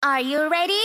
Are you ready?